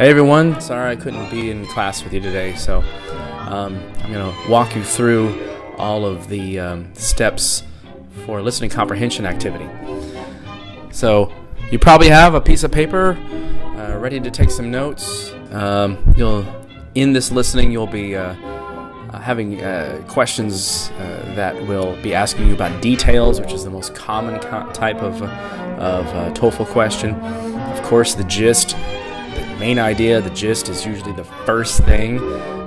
Hey everyone, sorry I couldn't be in class with you today, so um, I'm going to walk you through all of the um, steps for listening comprehension activity. So, you probably have a piece of paper uh, ready to take some notes. Um, you'll, in this listening, you'll be uh, uh, having uh, questions uh, that will be asking you about details, which is the most common co- type of, of uh, TOEFL question. Of course, the gist main idea, the gist, is usually the first thing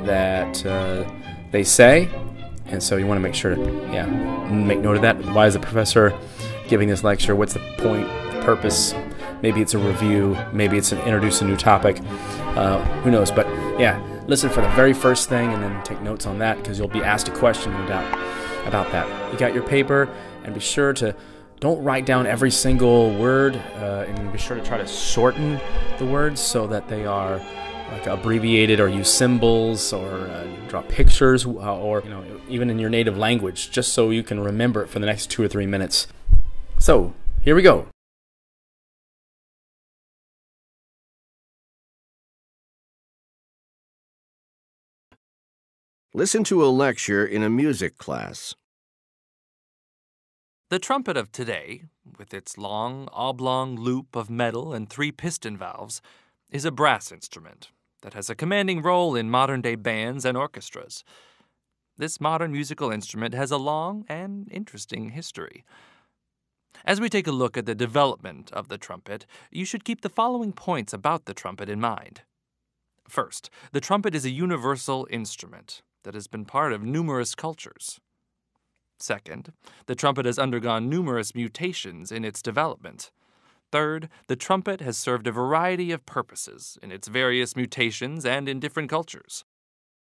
that uh, they say. And so you want to make sure to, yeah, make note of that. Why is the professor giving this lecture? What's the point, the purpose? Maybe it's a review. Maybe it's an introduce a new topic. Uh, who knows? But yeah, listen for the very first thing and then take notes on that because you'll be asked a question, no doubt, about that. You got your paper, and be sure to don't write down every single word uh, and be sure to try to shorten the words so that they are like abbreviated or use symbols or uh, draw pictures uh, or you know even in your native language just so you can remember it for the next two or three minutes so here we go Listen to a lecture in a music class. The trumpet of today, with its long, oblong loop of metal and three piston valves, is a brass instrument that has a commanding role in modern day bands and orchestras. This modern musical instrument has a long and interesting history. As we take a look at the development of the trumpet, you should keep the following points about the trumpet in mind. First, the trumpet is a universal instrument that has been part of numerous cultures. Second, the trumpet has undergone numerous mutations in its development. Third, the trumpet has served a variety of purposes in its various mutations and in different cultures.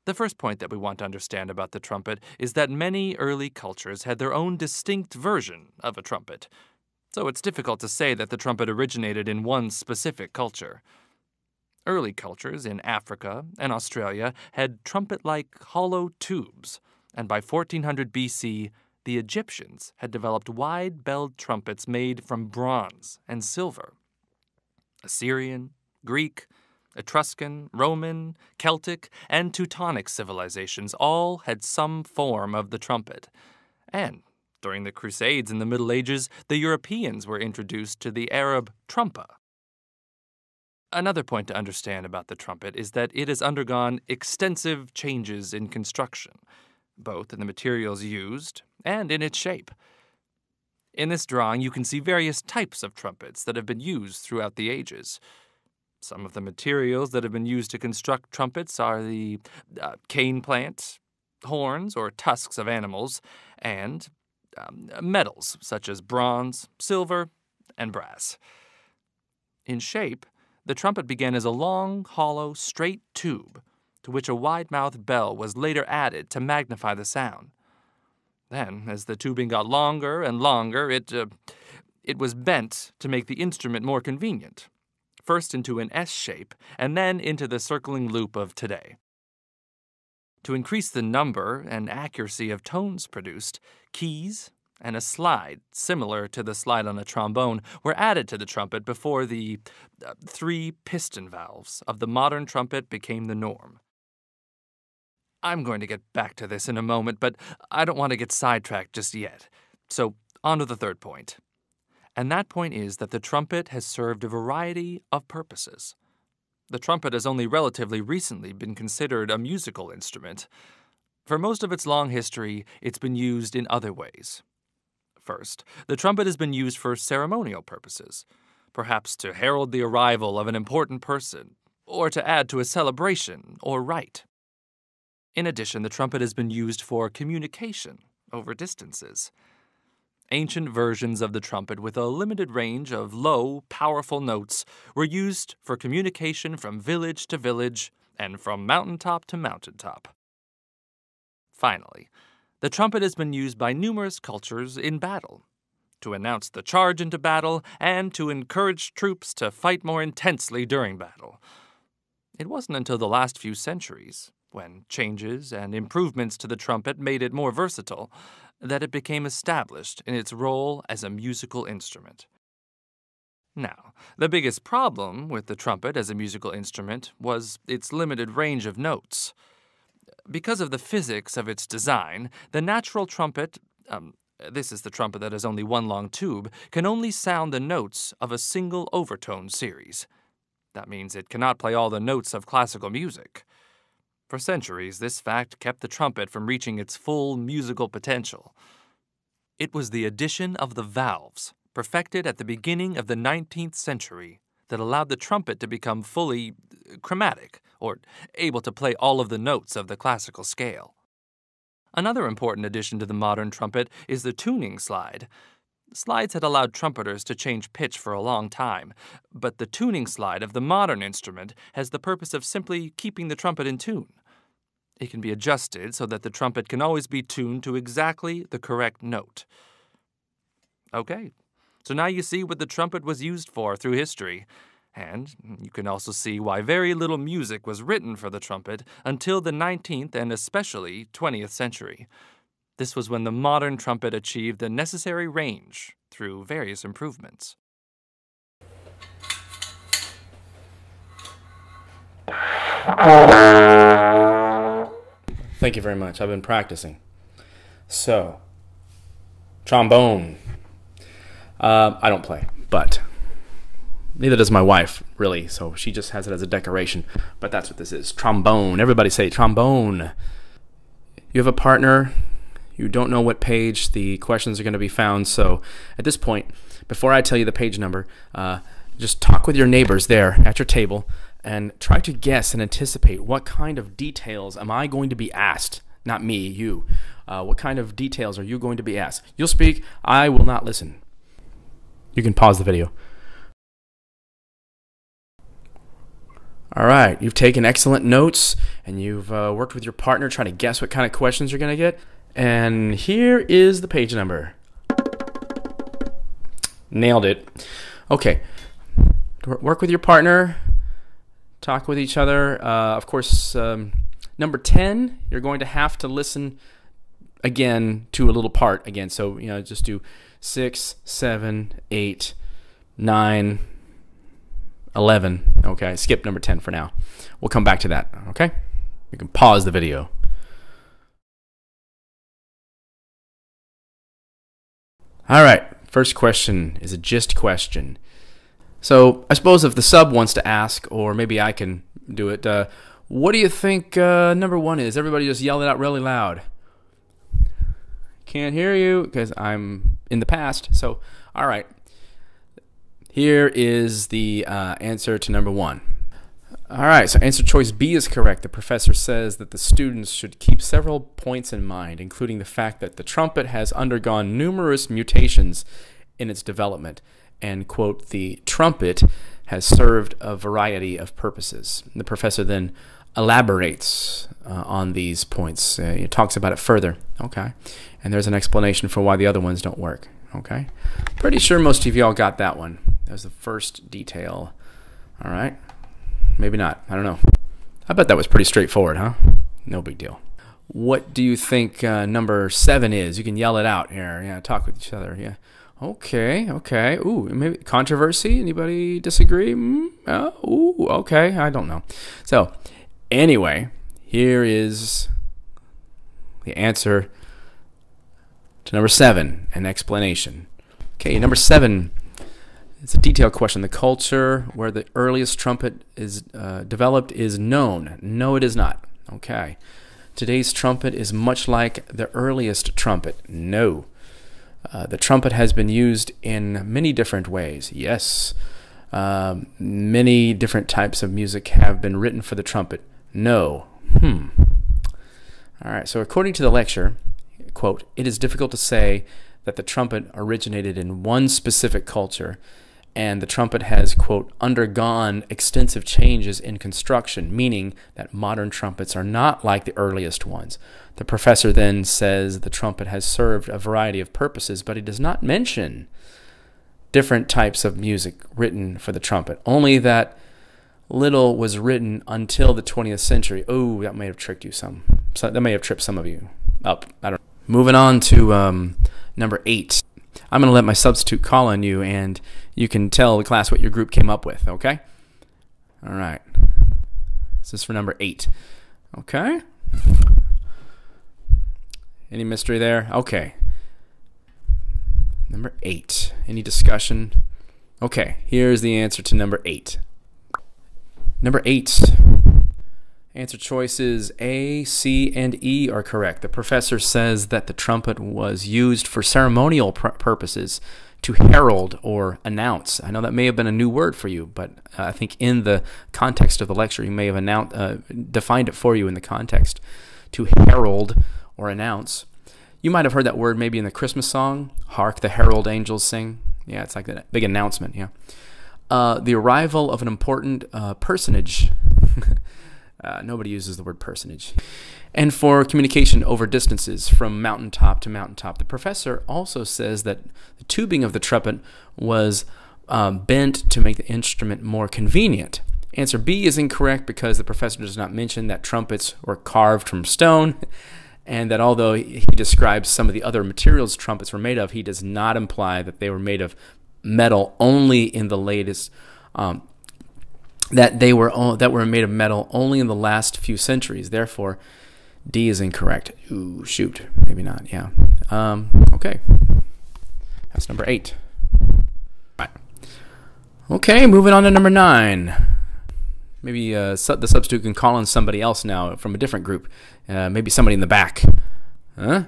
The first point that we want to understand about the trumpet is that many early cultures had their own distinct version of a trumpet, so it's difficult to say that the trumpet originated in one specific culture. Early cultures in Africa and Australia had trumpet like hollow tubes, and by 1400 BC, the Egyptians had developed wide belled trumpets made from bronze and silver. Assyrian, Greek, Etruscan, Roman, Celtic, and Teutonic civilizations all had some form of the trumpet. And during the Crusades in the Middle Ages, the Europeans were introduced to the Arab trumpa. Another point to understand about the trumpet is that it has undergone extensive changes in construction both in the materials used and in its shape. In this drawing, you can see various types of trumpets that have been used throughout the ages. Some of the materials that have been used to construct trumpets are the uh, cane plant, horns or tusks of animals, and um, metals such as bronze, silver, and brass. In shape, the trumpet began as a long, hollow, straight tube to which a wide mouthed bell was later added to magnify the sound. Then, as the tubing got longer and longer, it, uh, it was bent to make the instrument more convenient, first into an S shape and then into the circling loop of today. To increase the number and accuracy of tones produced, keys and a slide, similar to the slide on a trombone, were added to the trumpet before the uh, three piston valves of the modern trumpet became the norm. I'm going to get back to this in a moment, but I don't want to get sidetracked just yet. So, on to the third point. And that point is that the trumpet has served a variety of purposes. The trumpet has only relatively recently been considered a musical instrument. For most of its long history, it's been used in other ways. First, the trumpet has been used for ceremonial purposes, perhaps to herald the arrival of an important person, or to add to a celebration or rite. In addition, the trumpet has been used for communication over distances. Ancient versions of the trumpet with a limited range of low, powerful notes were used for communication from village to village and from mountaintop to mountaintop. Finally, the trumpet has been used by numerous cultures in battle to announce the charge into battle and to encourage troops to fight more intensely during battle. It wasn't until the last few centuries when changes and improvements to the trumpet made it more versatile, that it became established in its role as a musical instrument. Now, the biggest problem with the trumpet as a musical instrument was its limited range of notes. Because of the physics of its design, the natural trumpet, um, this is the trumpet that has only one long tube, can only sound the notes of a single overtone series. That means it cannot play all the notes of classical music. For centuries, this fact kept the trumpet from reaching its full musical potential. It was the addition of the valves, perfected at the beginning of the 19th century, that allowed the trumpet to become fully uh, chromatic, or able to play all of the notes of the classical scale. Another important addition to the modern trumpet is the tuning slide. Slides had allowed trumpeters to change pitch for a long time, but the tuning slide of the modern instrument has the purpose of simply keeping the trumpet in tune. It can be adjusted so that the trumpet can always be tuned to exactly the correct note. Okay, so now you see what the trumpet was used for through history. And you can also see why very little music was written for the trumpet until the 19th and especially 20th century. This was when the modern trumpet achieved the necessary range through various improvements. Thank you very much. I've been practicing. So, trombone. Uh, I don't play, but neither does my wife, really. So she just has it as a decoration. But that's what this is trombone. Everybody say trombone. You have a partner. You don't know what page the questions are going to be found. So at this point, before I tell you the page number, uh, just talk with your neighbors there at your table and try to guess and anticipate what kind of details am I going to be asked? Not me, you. Uh, what kind of details are you going to be asked? You'll speak, I will not listen. You can pause the video. All right, you've taken excellent notes and you've uh, worked with your partner trying to guess what kind of questions you're going to get. And here is the page number. Nailed it. Okay, work with your partner, talk with each other. Uh, of course, um, number 10, you're going to have to listen again to a little part again. So, you know, just do six, seven, eight, nine, 11. Okay, skip number 10 for now. We'll come back to that. Okay, you can pause the video. All right, first question is a gist question. So I suppose if the sub wants to ask, or maybe I can do it, uh, what do you think uh, number one is? Everybody just yell it out really loud. Can't hear you because I'm in the past. So, all right. Here is the uh, answer to number one. All right, so answer choice B is correct. The professor says that the students should keep several points in mind, including the fact that the trumpet has undergone numerous mutations in its development, and, quote, the trumpet has served a variety of purposes. The professor then elaborates uh, on these points. Uh, he talks about it further. Okay. And there's an explanation for why the other ones don't work. Okay. Pretty sure most of y'all got that one. That was the first detail. All right. Maybe not. I don't know. I bet that was pretty straightforward, huh? No big deal. What do you think uh, number seven is? You can yell it out here. Yeah, talk with each other. Yeah. Okay, okay. Ooh, maybe controversy. Anybody disagree? Mm, oh, ooh, okay. I don't know. So, anyway, here is the answer to number seven, an explanation. Okay, number seven it's a detailed question. The culture where the earliest trumpet is uh, developed is known. No, it is not. Okay. Today's trumpet is much like the earliest trumpet. No. Uh, the trumpet has been used in many different ways. Yes. Um, many different types of music have been written for the trumpet. No. Hmm. All right. So, according to the lecture, quote, it is difficult to say that the trumpet originated in one specific culture and the trumpet has, quote, undergone extensive changes in construction, meaning that modern trumpets are not like the earliest ones. The professor then says the trumpet has served a variety of purposes, but he does not mention different types of music written for the trumpet, only that little was written until the 20th century. Oh, that may have tricked you some. So that may have tripped some of you up. I don't know. Moving on to um, number eight. I'm going to let my substitute call on you, and you can tell the class what your group came up with, okay? All right. This is for number eight. Okay. Any mystery there? Okay. Number eight. Any discussion? Okay, here's the answer to number eight. Number eight. Answer choices A, C, and E are correct. The professor says that the trumpet was used for ceremonial pr- purposes to herald or announce. I know that may have been a new word for you, but uh, I think in the context of the lecture, he may have announced, uh, defined it for you in the context to herald or announce. You might have heard that word maybe in the Christmas song, Hark the Herald Angels Sing. Yeah, it's like that big announcement, yeah. Uh, the arrival of an important uh, personage. uh, nobody uses the word personage. And for communication over distances from mountaintop to mountaintop. The professor also says that the tubing of the trumpet was um, bent to make the instrument more convenient. Answer B is incorrect because the professor does not mention that trumpets were carved from stone and that although he describes some of the other materials trumpets were made of, he does not imply that they were made of metal only in the latest. Um, that they were that were made of metal only in the last few centuries. Therefore, D is incorrect. Ooh, shoot, maybe not. Yeah. Um, okay, that's number eight. All right. Okay, moving on to number nine. Maybe uh, the substitute can call on somebody else now from a different group. Uh, maybe somebody in the back. Huh?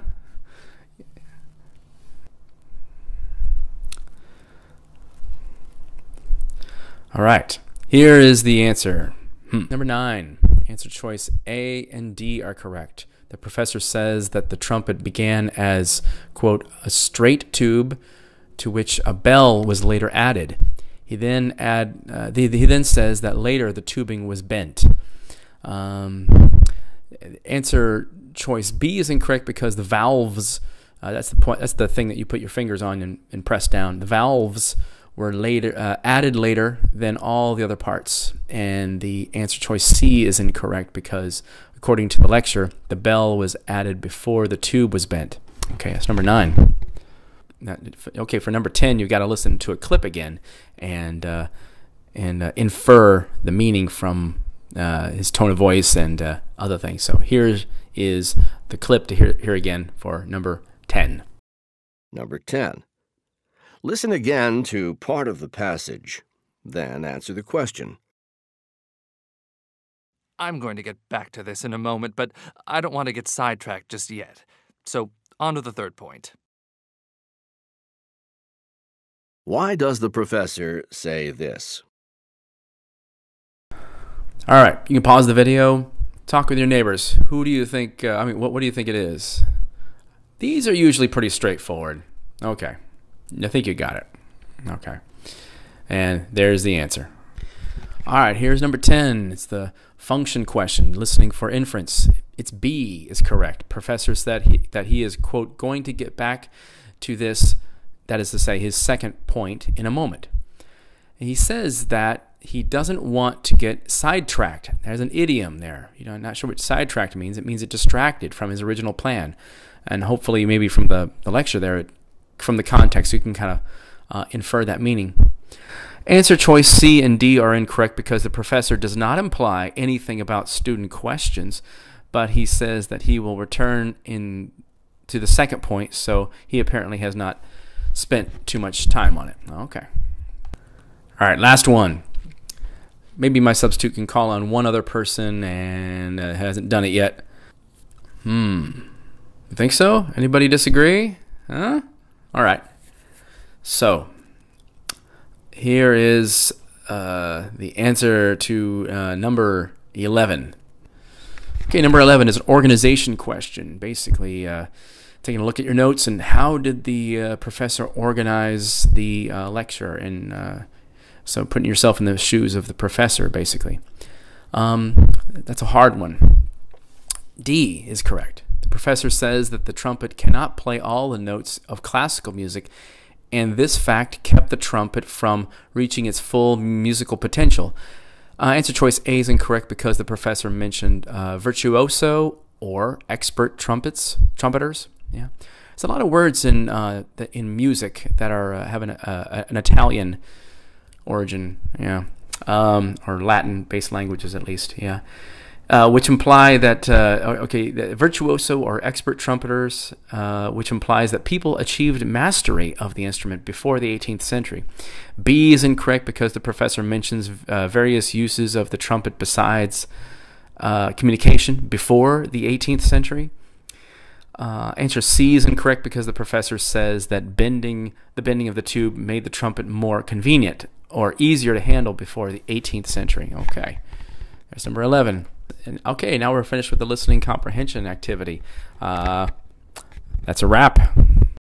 All right. Here is the answer. Hmm. Number nine. Answer choice A and D are correct. The professor says that the trumpet began as, quote, a straight tube to which a bell was later added. He then add uh, the, he then says that later the tubing was bent. Um, answer choice B is incorrect because the valves uh, that's the point that's the thing that you put your fingers on and, and press down. The valves were later uh, added later than all the other parts, and the answer choice C is incorrect because according to the lecture, the bell was added before the tube was bent. Okay, that's number nine okay, for number 10, you've got to listen to a clip again and, uh, and uh, infer the meaning from uh, his tone of voice and uh, other things. So here is the clip to hear, hear again for number 10. Number 10. Listen again to part of the passage, then answer the question. I'm going to get back to this in a moment, but I don't want to get sidetracked just yet. So, on to the third point. Why does the professor say this? All right, you can pause the video. Talk with your neighbors. Who do you think? Uh, I mean, what, what do you think it is? These are usually pretty straightforward. Okay, I think you got it. Okay, and there's the answer. All right, here's number 10. It's the function question, listening for inference. It's B is correct. Professor said he, that he is, quote, going to get back to this that is to say, his second point, in a moment. he says that he doesn't want to get sidetracked. There's an idiom there. You know, I'm not sure what sidetracked means. It means it distracted from his original plan. And hopefully, maybe from the, the lecture there, from the context, you can kind of uh, infer that meaning. Answer choice C and D are incorrect because the professor does not imply anything about student questions, but he says that he will return in to the second point, so he apparently has not spent too much time on it. Okay. All right, last one. Maybe my substitute can call on one other person and uh, hasn't done it yet. Hmm. You think so? Anybody disagree? Huh? All right. So, here is uh, the answer to uh, number 11. Okay, number 11 is an organization question. Basically, uh, taking a look at your notes and how did the uh, professor organize the uh, lecture and uh, so putting yourself in the shoes of the professor basically? Um, that's a hard one. D is correct. The professor says that the trumpet cannot play all the notes of classical music and this fact kept the trumpet from reaching its full musical potential. Uh, answer choice a is incorrect because the professor mentioned uh, virtuoso or expert trumpets trumpeters yeah. There's a lot of words in uh, in music that are uh, having a, an Italian origin, yeah, um, or Latin-based languages at least, yeah. Uh, which imply that uh, okay, virtuoso or expert trumpeters, uh, which implies that people achieved mastery of the instrument before the 18th century. B is incorrect because the professor mentions uh, various uses of the trumpet besides uh, communication before the 18th century. Uh, answer C is incorrect because the professor says that bending the bending of the tube made the trumpet more convenient or easier to handle before the 18th century. Okay, there's number 11 and okay, now we're finished with the listening comprehension activity. Uh, that's a wrap.